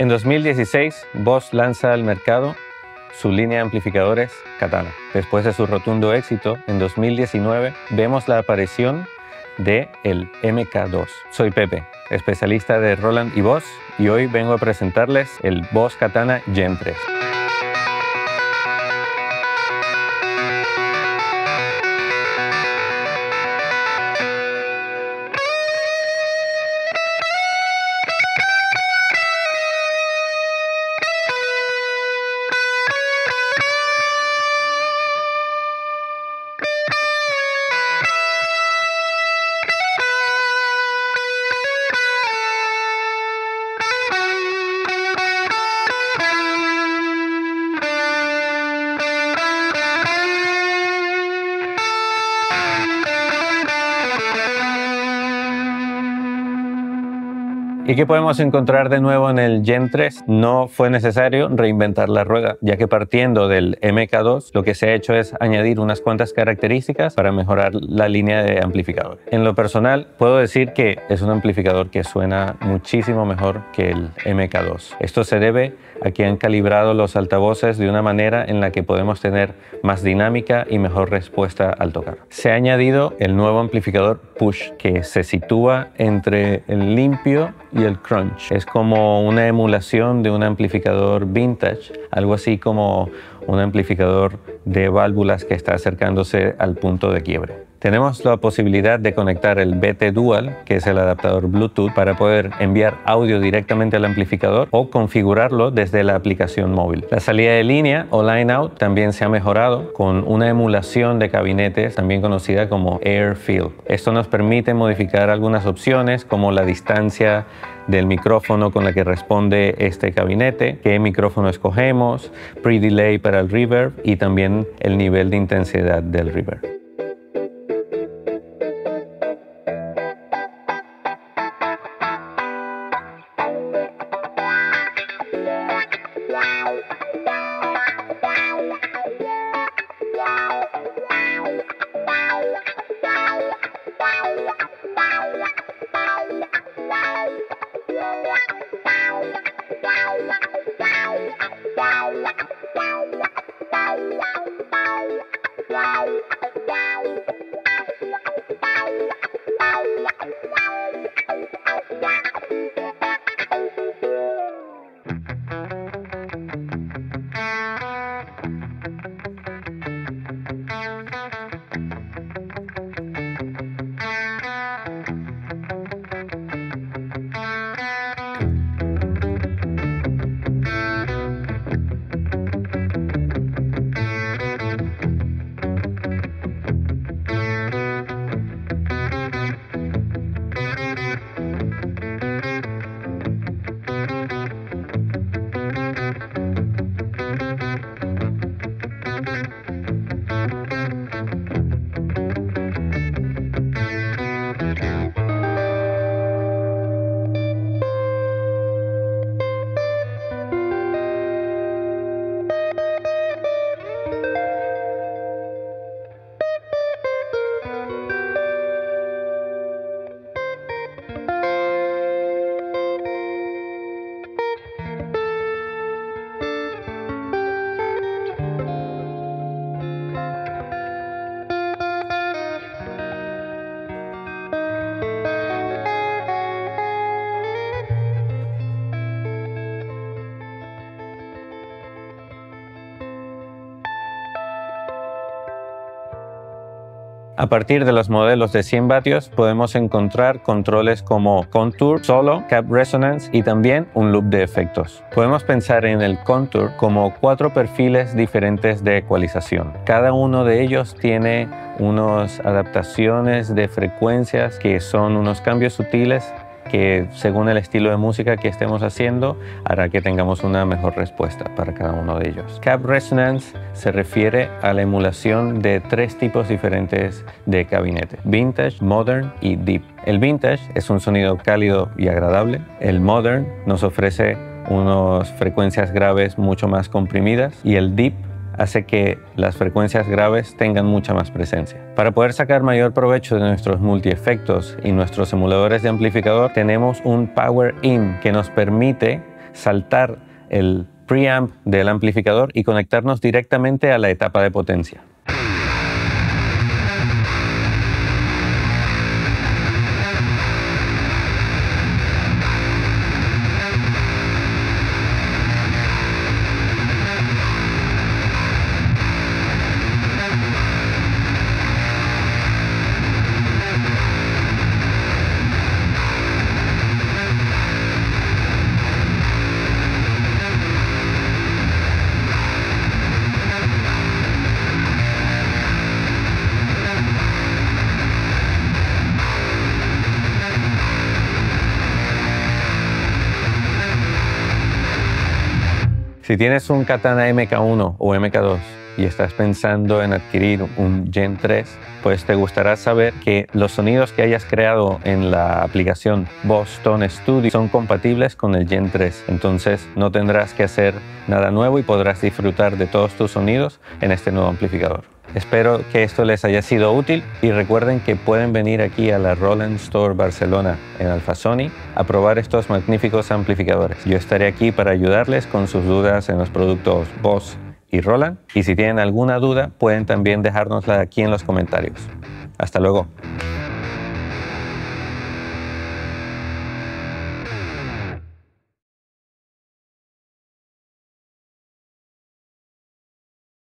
En 2016, Boss lanza al mercado su línea de amplificadores Katana. Después de su rotundo éxito, en 2019 vemos la aparición de el MK2. Soy Pepe, especialista de Roland y Boss, y hoy vengo a presentarles el Boss Katana Gen 3. ¿Y qué podemos encontrar de nuevo en el Gen 3? No fue necesario reinventar la rueda, ya que partiendo del MK2 lo que se ha hecho es añadir unas cuantas características para mejorar la línea de amplificador. En lo personal puedo decir que es un amplificador que suena muchísimo mejor que el MK2. Esto se debe a que han calibrado los altavoces de una manera en la que podemos tener más dinámica y mejor respuesta al tocar. Se ha añadido el nuevo amplificador Push que se sitúa entre el limpio el crunch. Es como una emulación de un amplificador vintage, algo así como un amplificador de válvulas que está acercándose al punto de quiebre. Tenemos la posibilidad de conectar el BT Dual, que es el adaptador Bluetooth, para poder enviar audio directamente al amplificador o configurarlo desde la aplicación móvil. La salida de línea o line out también se ha mejorado con una emulación de gabinetes, también conocida como Air Field. Esto nos permite modificar algunas opciones como la distancia del micrófono con la que responde este gabinete, qué micrófono escogemos, pre-delay para el reverb y también el nivel de intensidad del reverb. A partir de los modelos de 100 vatios podemos encontrar controles como Contour, Solo, Cap Resonance y también un loop de efectos. Podemos pensar en el Contour como cuatro perfiles diferentes de ecualización. Cada uno de ellos tiene unas adaptaciones de frecuencias que son unos cambios sutiles que según el estilo de música que estemos haciendo hará que tengamos una mejor respuesta para cada uno de ellos. Cap Resonance se refiere a la emulación de tres tipos diferentes de gabinete, Vintage, Modern y Deep. El Vintage es un sonido cálido y agradable. El Modern nos ofrece unas frecuencias graves mucho más comprimidas y el Deep hace que las frecuencias graves tengan mucha más presencia. Para poder sacar mayor provecho de nuestros multiefectos y nuestros emuladores de amplificador, tenemos un Power In que nos permite saltar el preamp del amplificador y conectarnos directamente a la etapa de potencia. Si tienes un Katana MK1 o MK2 y estás pensando en adquirir un Gen 3, pues te gustará saber que los sonidos que hayas creado en la aplicación Boston Studio son compatibles con el Gen 3. Entonces no tendrás que hacer nada nuevo y podrás disfrutar de todos tus sonidos en este nuevo amplificador. Espero que esto les haya sido útil y recuerden que pueden venir aquí a la Roland Store Barcelona en Alfasoni a probar estos magníficos amplificadores. Yo estaré aquí para ayudarles con sus dudas en los productos Boss y Roland y si tienen alguna duda pueden también dejárnosla aquí en los comentarios. Hasta luego.